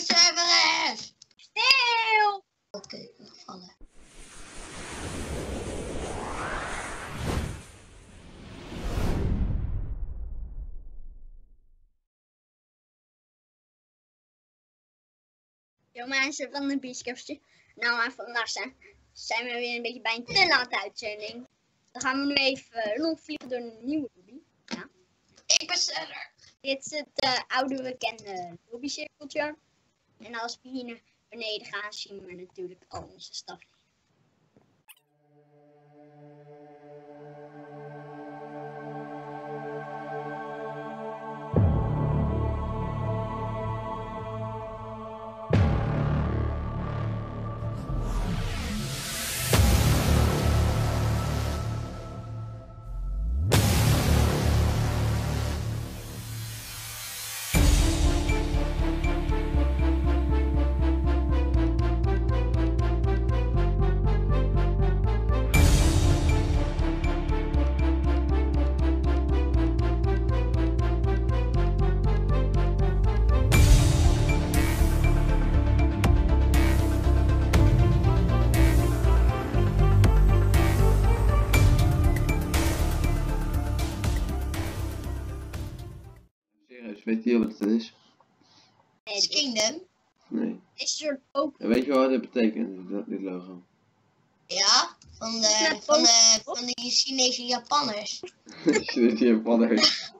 nieuwe. Stil! Je gevallen? Yo mensen van de Beachcapster. Nou, maar vandaag zijn, zijn we weer een beetje bij een te late uitzending. Dan gaan we nu even rondvliegen door een nieuwe lobby. Ik ben server. Dit is het eh, oude bekende lobbycirkeltje. En als we hier naar beneden gaan, zien we natuurlijk al onze staf. Serieus, weet je wat het is? Nee, Het dit Kingdom. Nee. is een soort ook. En weet je wat het betekent, dit, dit logo? Ja, van de, van de, van die Chinese Japanners. Zit van de...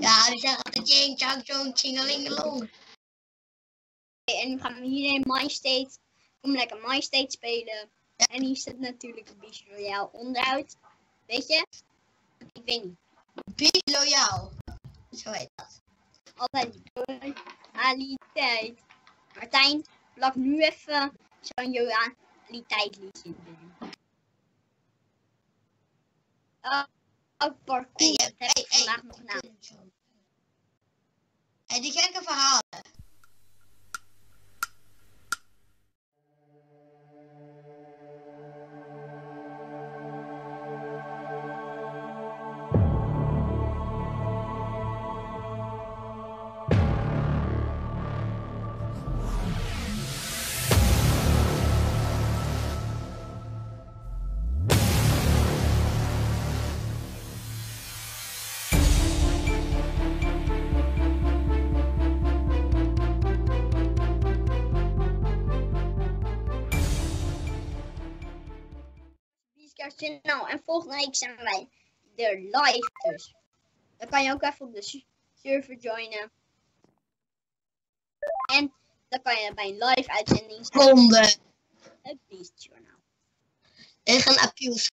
Ja, die zeggen dat je een chang chong chingelingelong. En nu gaan we hier in My State. Kom lekker My State spelen. En hier staat natuurlijk de Beach Royale onderuit. Weet je? Ik weet niet. Be loyaal. Zo heet dat. Altijd die loyaliteit. Martijn, plak nu even zo'n loyaliteit liedje in. Oh, oh parcours. Hey, Dat heb ik hey, vandaag nog gedaan. Hey, die gekke verhalen. Beachcast Nou, en volgende week zijn wij er live dus. Dan kan je ook even op de server joinen. En dan kan je bij een live uitzending. Seconde. Het Beast Journaal. Er gaan appeals